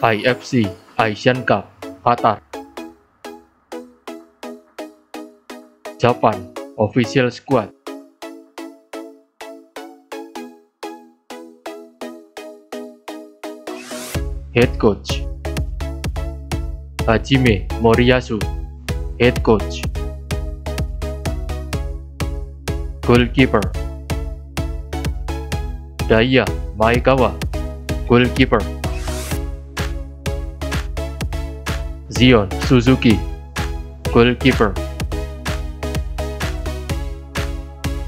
IFC Asian Cup Qatar. Japan Official Squad. Head Coach. Hajime Moriyasu Head Coach. Goalkeeper. Daya Maekawa Goalkeeper Zion Suzuki Goalkeeper.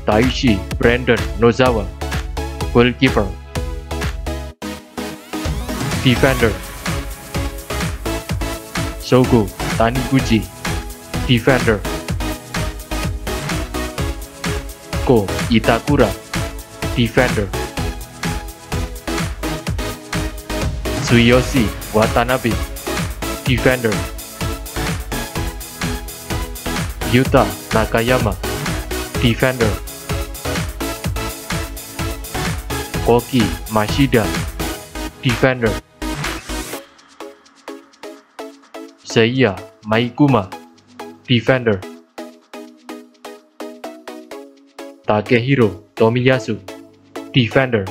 Taishi Brandon Nozawa Goalkeeper. Defender. Shogo Taniguchi Defender. Ko Itakura Defender. Tsuyoshi Watanabe Defender. Yuta Nakayama. Defender. Koki Mashida. Defender. Seiya Maikuma. Defender. Takehiro Tomiyasu. Defender.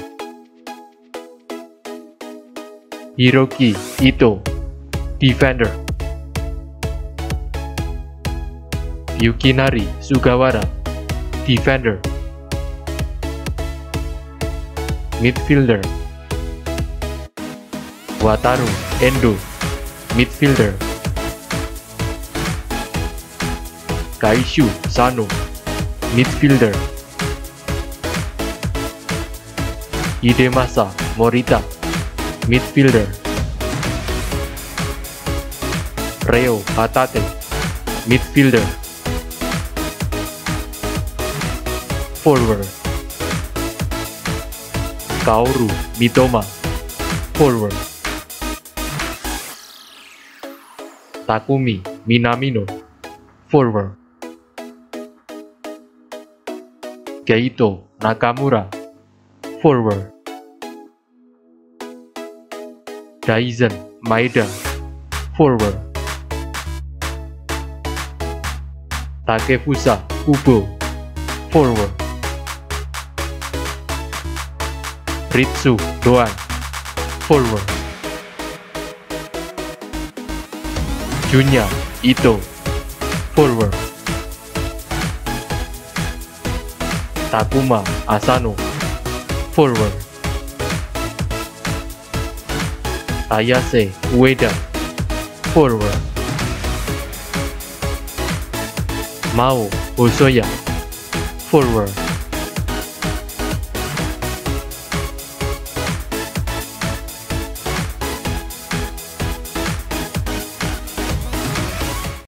Hiroki Ito Defender. Yukinari Sugawara Defender. Midfielder. Wataru Endo Midfielder. Kaishu Sano Midfielder. Hidemasa Morita Midfielder Reo Hatate Midfielder Forward Kaoru Mitoma Forward Takumi Minamino Forward Keito Nakamura Forward Daisen Maeda Forward Takefusa Kubo Forward. Ritsu Doan Forward. Junya Ito Forward. Takuma Asano Forward. Ayase Ueda Forward mau 有 fourwhere